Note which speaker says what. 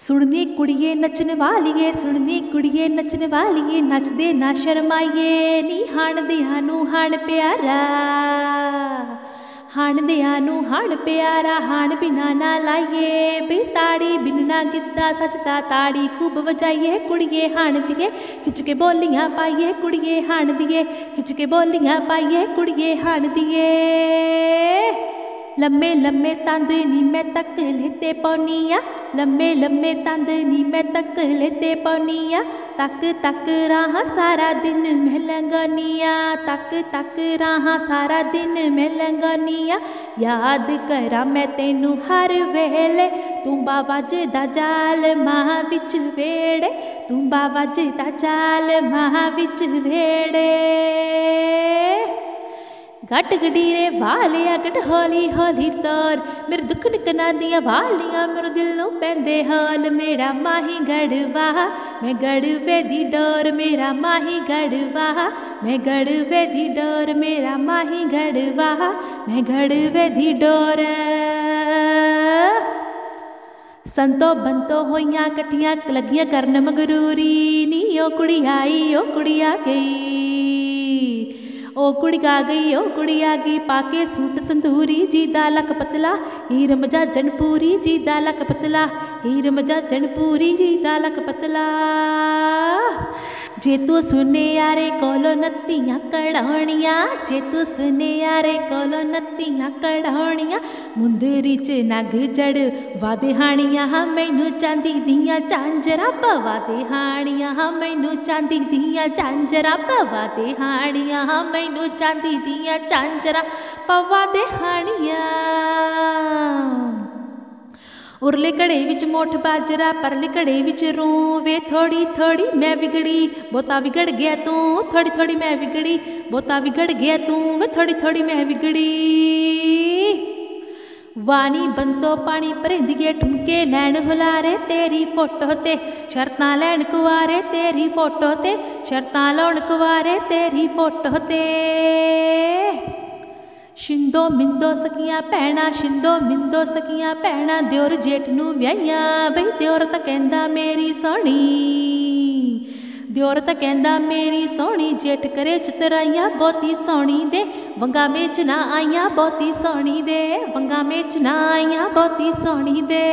Speaker 1: ਸੁਣਨੀ ਕੁੜੀਏ ਨੱਚਣ ਵਾਲੀਏ, ਸੁਣਨੀ ਕੁੜੀਏ ਨੱਚਣ ਵਾਲੀਏ, ਨੱਚਦੇ ਨਾ ਸ਼ਰਮਾਈਏ, ਨੀ ਹਣਦਿਆਂ ਨੂੰ ਹਾਣ ਪਿਆਰਾ। ਹਣਦਿਆਂ ਨੂੰ ਹਾਣ ਪਿਆਰਾ, ਹਾਣ ਬਿਨਾ ਨਾ ਲਾਈਏ। ਬਈ ਤਾੜੀ ਬਿਨ ਗਿੱਧਾ ਸੱਚਦਾ ਤਾੜੀ ਖੂਬ ਵਜਾਈਏ। ਕੁੜੀਏ ਹਣ ਦੀਏ ਖਿੱਚ ਕੇ ਬੋਲੀਆਂ ਪਾਈਏ। ਕੁੜੀਏ ਹਣ ਦੀਏ ਖਿੱਚ ਕੇ ਬੋਲੀਆਂ ਪਾਈਏ। ਕੁੜੀਏ ਹਣ ਦੀਏ ਲੰਮੇ ਲੰਮੇ ਤੰਦ ਨੀ ਮੈਂ ਤੱਕ ਲੈਤੇ ਪੌਨੀਆ ਲੰਮੇ ਲੰਮੇ ਤੰਦ ਨੀ ਮੈਂ ਤੱਕ ਲੈਤੇ ਪੌਨੀਆ ਤੱਕ ਤੱਕ ਰਾਹ ਸਾਰਾ ਦਿਨ ਮੈਂ ਲੰਗਾਨੀਆ ਤੱਕ ਤੱਕ ਰਾਹ ਸਾਰਾ ਦਿਨ ਮੈਂ ਲੰਗਾਨੀਆ ਯਾਦ ਕਰਾਂ ਮੈਂ ਤੈਨੂੰ ਹਰ ਵੇਲੇ। ਤੂੰ ਬਾ ਦਾ ਜਾਲ ਮਾਹ ਵਿੱਚ ਵੇੜੇ। ਤੂੰ ਬਾ ਵੱਜਦਾ ਜਾਲ ਮਾਹ ਵਿੱਚ ਵੇੜੇ। ਗੱਟ ਗਡੀਰੇ ਵਾਲਿਆ ਗੱਟ ਹੌਲੀ ਹੌਲੀ ਤੋਰ। ਮੇਰੇ ਦੁੱਖ ਨਿਕਨਾ ਦੀਆਂ ਵਾਲੀਆਂ ਮੇਰੇ ਦਿਲ ਨੂੰ ਪੈਂਦੇ ਹਾਲ। ਮੇਰਾ ਮਾਹੀ ਗੜਵਾ, ਮੈਂ ਗੜਵੇ ਦੀ ਡੋਰ। ਮੇਰਾ ਮਾਹੀ ਗੜਵਾ, ਮੈਂ ਗੜਵੇ ਦੀ ਡੋਰ। ਮੇਰਾ ਮਾਹੀ ਗੜਵਾ, ਮੈਂ ਗੜਵੇ ਦੀ ਡੋਰ। ਸੰਤੋ ਬੰਤੋ ਹੋਈਆਂ ਇਕੱਠੀਆਂ ਲੱਗੀਆਂ ਕਰਨ ਮਗਰੂਰੀ। ਨੀ ਉਹ ਕੁੜੀ ਆਈ, ਉਹ ਕੁੜੀ ਆ ਗਈ। ਓ ਕੁੜੀ ਆ ਗਈ, ਓ ਕੁੜੀ ਆ ਗਈ ਪਾ ਕੇ ਸੂਟ ਸੰਧੂਰੀ ਜੀ ਦਾ ਲੱਕ ਪਤਲਾ ਹੀਰ ਮਜਾ ਜਨਪੂਰੀ ਜੀ ਦਾ ਲੱਕ ਪਤਲਾ ਹੀਰ ਮਜਾ ਜਨਪੂਰੀ ਜੀ ਦਾ ਲੱਕ ਪਤਲਾ। ਜੇ ਤੂੰ ਸੁਨਿਆ ਰੇ ਕੋਲੋਂ ਨੱਤੀਆਂ ਕੜਾਉਣੀਆਂ ਜੇ ਤੂੰ ਸੁਨਿਆ ਰੇ ਕੋਲੋਂ ਨੱਤੀਆਂ ਕੜਾਉਣੀਆਂ ਮੁੰਦਰੀ ਚ ਨਗ ਜੜ ਵਾਦੇ ਹਾਣੀਆਂ, ਹਾਂ ਮੈਨੂੰ ਚਾਂਦੀ ਦੀਆਂ ਝਾਂਜਰਾਂ ਪਵਾ ਦੇ ਹਾਣੀਆਂ, ਹਾਂ ਮੈਨੂੰ ਚਾਂਦੀ ਦੀਆਂ ਝਾਂਜਰਾਂ ਪਵਾ ਦੇ ਹਾਣੀਆਂ, ਹਾਂ ਮੈਨੂੰ ਚਾਂਦੀ ਦੀਆਂ ਝਾਂਜਰਾਂ ਪਵਾ ਦੇ ਹਾਣੀਆਂ। ਉਰਲੇ ਘੜੇ ਵਿੱਚ ਮੋਠ ਬਾਜਰਾ, ਪਰਲੇ ਘੜੇ ਵਿੱਚ ਰੂ ਵੇ ਥੋੜੀ ਥੋੜੀ, ਮੈਂ ਵਿਗੜੀ ਬੋਤਾ ਵਿਗੜ ਗਿਆ ਤੂੰ, ਥੋੜੀ ਥੋੜੀ ਮੈਂ ਵਿਗੜੀ ਬੋਤਾ ਵਿਗੜ ਗਿਆ ਤੂੰ, ਵੇ ਥੋੜੀ ਥੋੜੀ ਮੈਂ ਵਿਗੜੀ। ਵਾਣੀ ਬੰਤੋ ਪਾਣੀ ਭਰਿੰਦੀਏ ਠੁਮਕੇ ਲੈਣ ਹੁਲਾਰੇ, ਤੇਰੀ ਫੋਟੋ ਤੇ ਸ਼ਰਤਾਂ ਲੈਣ ਕੁਵਾਰੇ, ਤੇਰੀ ਫੋਟੋ ਤੇ ਸ਼ਰਤਾਂ ਲਾਉਣ ਕੁਵਾਰੇ, ਤੇਰੀ ਫੋਟੋ ਤੇ। ਸ਼ਿੰਦੋ ਮਿੰਦੋ ਸਕੀਆਂ ਭੈਣਾ ਸ਼ਿੰਦੋ ਮਿੰਦੋ ਸਕੀਆਂ ਭੈਣਾ ਦਿਓਰ ਜੇਠ ਨੂੰ ਵਿਆਹੀਆਂ। ਬਈ ਦਿਓਰ ਤਾਂ ਕਹਿੰਦਾ ਮੇਰੀ ਸੋਹਣੀ, ਦਿਓਰ ਤਾਂ ਕਹਿੰਦਾ ਮੇਰੀ ਸੋਹਣੀ, ਜੇਠ ਕਰੇ ਚਤਰਾਈਆਂ ਬਹੁਤੀ ਸੋਹਣੀ ਦੇ, ਵੰਗਾ ਵਿੱਚ ਨਾ ਆਈਆਂ ਬਹੁਤੀ ਸੋਹਣੀ ਦੇ, ਵੰਗਾ ਵਿੱਚ ਨਾ ਆਈਆਂ ਬਹੁਤੀ ਸੋਹਣੀ ਦੇ।